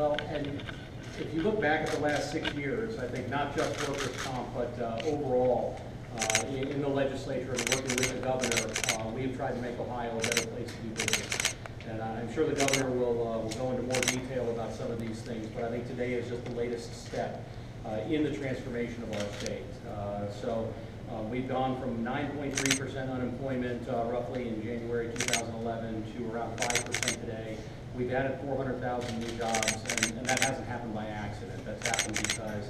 Well, and if you look back at the last six years, I think not just workers' comp, but uh, overall, uh, in in the legislature and working with the governor, uh, we've tried to make Ohio a better place to do business. And I'm sure the governor will, uh, will go into more detail about some of these things, but I think today is just the latest step uh, in the transformation of our state. Uh, So we've gone from 9.3% unemployment roughly in January 2011 to around 5% today. We've added 400,000 new jobs, and, and that hasn't happened by accident. That's happened because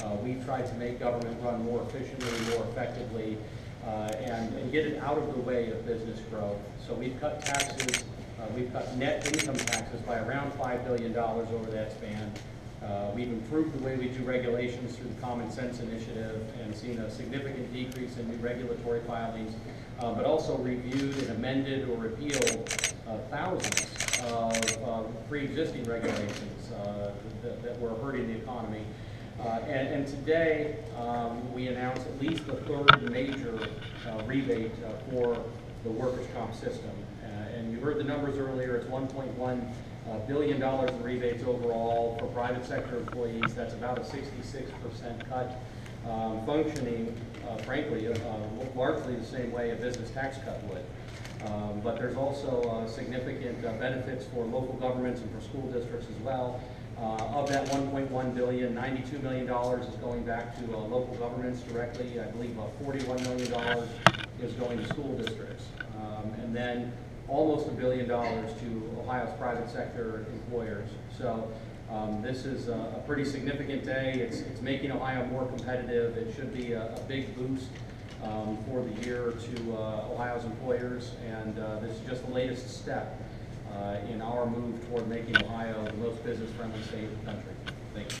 uh, we've tried to make government run more efficiently, more effectively, uh, and, and get it out of the way of business growth. So we've cut taxes, uh, we've cut net income taxes by around $5 billion over that span. Uh, We've improved the way we do regulations through the Common Sense Initiative and seen a significant decrease in new regulatory filings, uh, but also reviewed and amended or repealed uh, thousands of uh, pre-existing regulations uh, that that were hurting the economy. Uh, And and today, um, we announce at least the third major rebate for the workers' comp system. And you heard the numbers earlier, it's 1.1 uh, billion dollars in rebates overall for private sector employees. That's about a 66% cut, um, functioning, uh, frankly, uh, largely the same way a business tax cut would. Um, But there's also uh, significant uh, benefits for local governments and for school districts as well. Uh, Of that 1.1 billion, 92 million dollars is going back to uh, local governments directly. I believe about 41 million dollars is going to school districts. Um, And then almost a billion dollars to Ohio's private sector employers. So um, this is a a pretty significant day. It's, it's making Ohio more competitive. It should be a, a big boost um, for the year to uh, Ohio's employers. And uh, this is just the latest step uh, in our move toward making Ohio the most business-friendly state in the country.